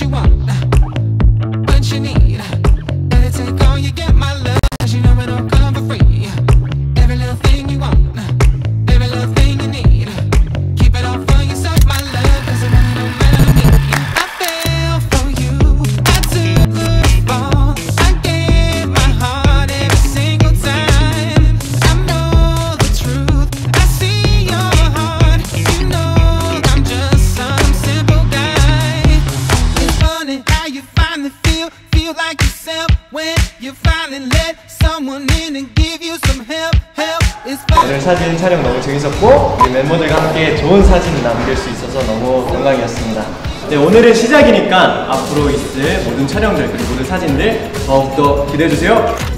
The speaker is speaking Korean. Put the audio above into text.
you want, feel, like yourself when you finally let someone in and give you some help, help. It's funny. 오늘 사진 촬영 너무 재밌었고 우리 멤버들과 함께 좋은 사진을 남길 수 있어서 너무 영광이었습니다. 네 오늘은 시작이니까 앞으로 있을 모든 촬영들 그리고 모든 사진들 더욱더 기대해 주세요.